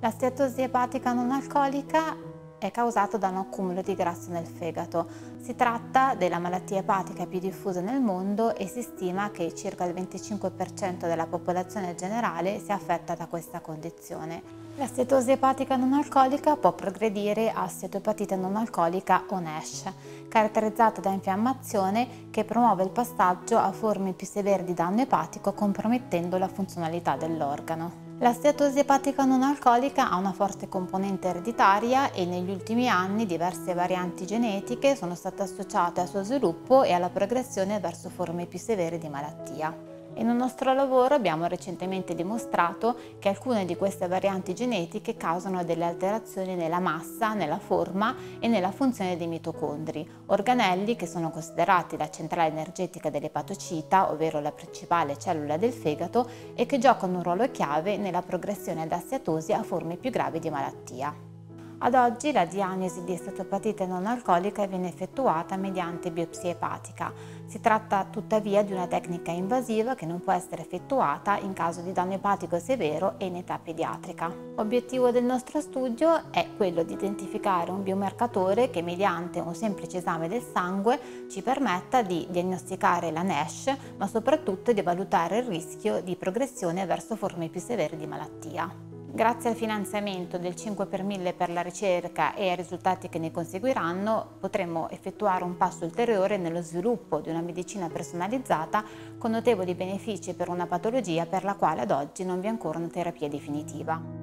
La steatosi epatica non alcolica è causata da un accumulo di grasso nel fegato. Si tratta della malattia epatica più diffusa nel mondo e si stima che circa il 25% della popolazione generale sia affetta da questa condizione. La stetosi epatica non alcolica può progredire a stetoepatite non alcolica o NASH, caratterizzata da infiammazione che promuove il passaggio a forme più severe di danno epatico compromettendo la funzionalità dell'organo. La steatosi epatica non alcolica ha una forte componente ereditaria e negli ultimi anni diverse varianti genetiche sono state associate al suo sviluppo e alla progressione verso forme più severe di malattia e nel nostro lavoro abbiamo recentemente dimostrato che alcune di queste varianti genetiche causano delle alterazioni nella massa, nella forma e nella funzione dei mitocondri, organelli che sono considerati la centrale energetica dell'epatocita, ovvero la principale cellula del fegato, e che giocano un ruolo chiave nella progressione da steatosi a forme più gravi di malattia. Ad oggi la diagnosi di estatoepatite non alcolica viene effettuata mediante biopsia epatica. Si tratta tuttavia di una tecnica invasiva che non può essere effettuata in caso di danno epatico severo e in età pediatrica. L'obiettivo del nostro studio è quello di identificare un biomarcatore che mediante un semplice esame del sangue ci permetta di diagnosticare la NASH, ma soprattutto di valutare il rischio di progressione verso forme più severe di malattia. Grazie al finanziamento del 5 per 1000 per la ricerca e ai risultati che ne conseguiranno, potremo effettuare un passo ulteriore nello sviluppo di una medicina personalizzata con notevoli benefici per una patologia per la quale ad oggi non vi è ancora una terapia definitiva.